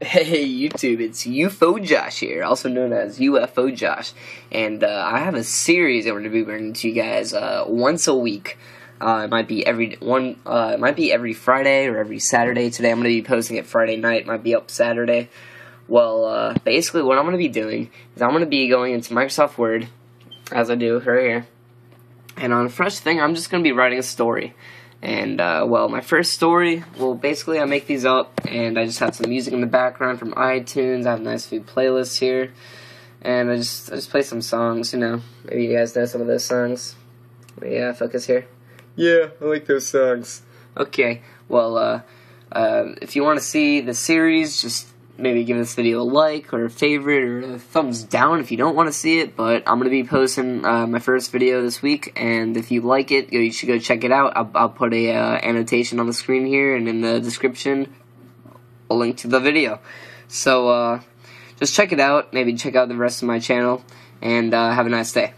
Hey YouTube, it's UFO Josh here, also known as UFO Josh, and uh, I have a series I'm going to be bringing to you guys uh, once a week. Uh, it might be every one, uh, it might be every Friday or every Saturday. Today I'm going to be posting it Friday night, It might be up Saturday. Well, uh, basically what I'm going to be doing is I'm going to be going into Microsoft Word, as I do right here, and on a fresh thing I'm just going to be writing a story. And, uh, well, my first story, well, basically I make these up, and I just have some music in the background from iTunes, I have a nice few playlists here, and I just, I just play some songs, you know, maybe you guys know some of those songs. Yeah, focus here. Yeah, I like those songs. Okay, well, uh, uh, if you want to see the series, just maybe give this video a like or a favorite or a thumbs down if you don't want to see it. But I'm gonna be posting uh, my first video this week, and if you like it, you should go check it out. I'll, I'll put a uh, annotation on the screen here and in the description, a link to the video. So uh, just check it out. Maybe check out the rest of my channel, and uh, have a nice day.